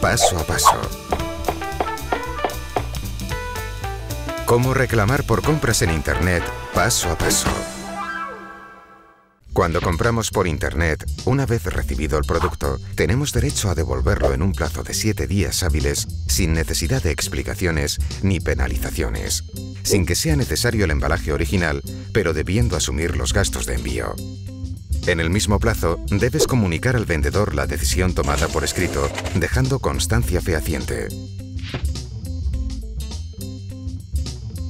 paso a paso. Cómo reclamar por compras en Internet paso a paso. Cuando compramos por Internet, una vez recibido el producto, tenemos derecho a devolverlo en un plazo de 7 días hábiles sin necesidad de explicaciones ni penalizaciones, sin que sea necesario el embalaje original, pero debiendo asumir los gastos de envío. En el mismo plazo, debes comunicar al vendedor la decisión tomada por escrito, dejando constancia fehaciente.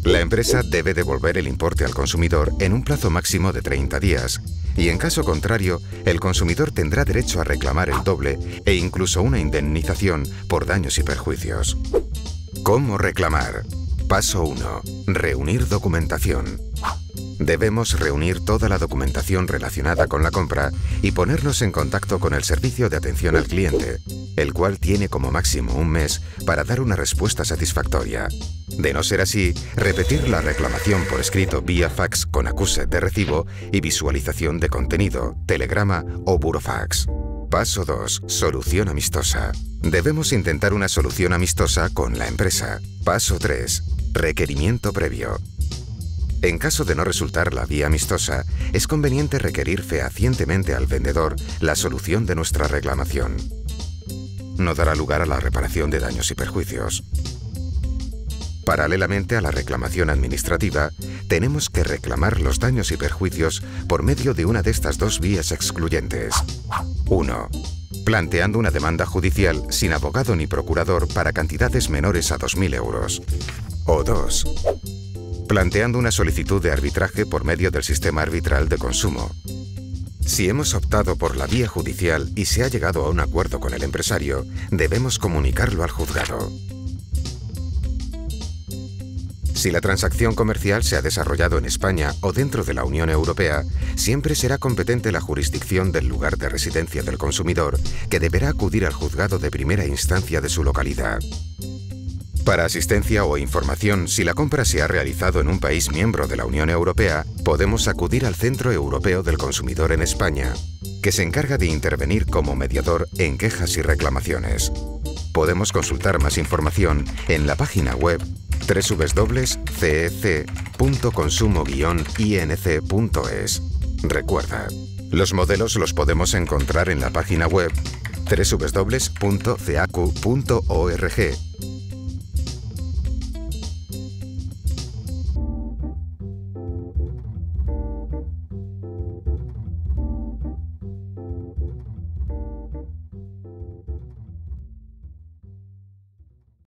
La empresa debe devolver el importe al consumidor en un plazo máximo de 30 días y en caso contrario, el consumidor tendrá derecho a reclamar el doble e incluso una indemnización por daños y perjuicios. ¿Cómo reclamar? Paso 1. Reunir documentación. Debemos reunir toda la documentación relacionada con la compra y ponernos en contacto con el servicio de atención al cliente, el cual tiene como máximo un mes para dar una respuesta satisfactoria. De no ser así, repetir la reclamación por escrito vía fax con acuse de recibo y visualización de contenido, telegrama o burofax. Paso 2. Solución amistosa. Debemos intentar una solución amistosa con la empresa. Paso 3. Requerimiento previo. En caso de no resultar la vía amistosa, es conveniente requerir fehacientemente al vendedor la solución de nuestra reclamación. No dará lugar a la reparación de daños y perjuicios. Paralelamente a la reclamación administrativa, tenemos que reclamar los daños y perjuicios por medio de una de estas dos vías excluyentes. 1. Planteando una demanda judicial sin abogado ni procurador para cantidades menores a 2.000 euros. O 2 planteando una solicitud de arbitraje por medio del sistema arbitral de consumo. Si hemos optado por la vía judicial y se ha llegado a un acuerdo con el empresario, debemos comunicarlo al juzgado. Si la transacción comercial se ha desarrollado en España o dentro de la Unión Europea, siempre será competente la jurisdicción del lugar de residencia del consumidor, que deberá acudir al juzgado de primera instancia de su localidad. Para asistencia o información, si la compra se ha realizado en un país miembro de la Unión Europea, podemos acudir al Centro Europeo del Consumidor en España, que se encarga de intervenir como mediador en quejas y reclamaciones. Podemos consultar más información en la página web www.cec.consumo-inc.es. Recuerda, los modelos los podemos encontrar en la página web www.ceacu.org